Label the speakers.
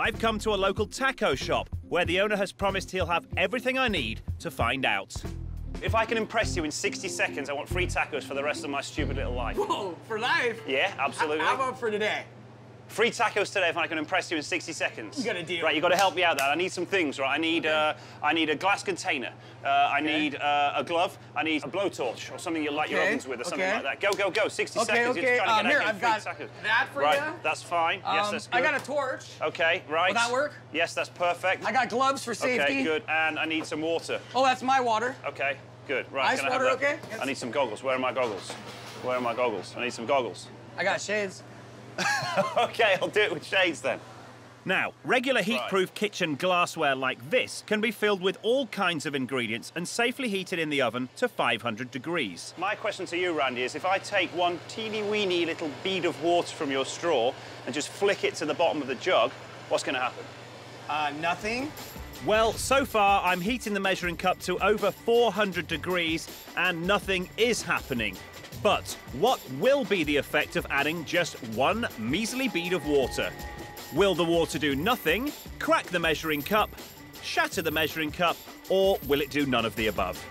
Speaker 1: I've come to a local taco shop where the owner has promised he'll have everything I need to find out. If I can impress you in 60 seconds, I want free tacos for the rest of my stupid little life.
Speaker 2: Whoa, for life?
Speaker 1: Yeah, absolutely.
Speaker 2: How about for today?
Speaker 1: Free tacos today if I can impress you in 60 seconds.
Speaker 2: You got a deal.
Speaker 1: Right, you got to help me out there. I need some things, right? I need, uh, I need a glass container. Uh, I
Speaker 2: Okay.
Speaker 1: need uh, a glove. I need a blowtorch or something you light your
Speaker 2: Okay,
Speaker 1: ovens with or something like that. Go, go, go. 60
Speaker 2: Okay,
Speaker 1: seconds.
Speaker 2: okay.
Speaker 1: You're
Speaker 2: Um, here, I've got
Speaker 1: tacos.
Speaker 2: that for
Speaker 1: right,
Speaker 2: ya.
Speaker 1: that's fine. yes,
Speaker 2: Um,
Speaker 1: that's good.
Speaker 2: I got a torch.
Speaker 1: Okay, right.
Speaker 2: Will that work?
Speaker 1: Yes, that's perfect.
Speaker 2: I got gloves for safety.
Speaker 1: Okay, good. And I need some water.
Speaker 2: Oh, that's my water.
Speaker 1: Okay, good. Right.
Speaker 2: Ice
Speaker 1: can I have
Speaker 2: water,
Speaker 1: that?
Speaker 2: okay?
Speaker 1: I need some goggles. Where are my goggles? Where are my goggles? I need some goggles.
Speaker 2: I got shades.
Speaker 1: Okay, I'll do it with shades then. Now, regular Right. heat-proof kitchen glassware like this can be filled with all kinds of ingredients and safely heated in the oven to 500 degrees. My question to you, Randy, is if I take one teeny-weeny little bead of water from your straw and just flick it to the bottom of the jug, what's going to happen?
Speaker 2: Uh, nothing.
Speaker 1: Well, so far I'm heating the measuring cup to over 400 degrees and nothing is happening. But what will be the effect of adding just one measly bead of water? Will the water do nothing, crack the measuring cup, shatter the measuring cup, or will it do none of the above?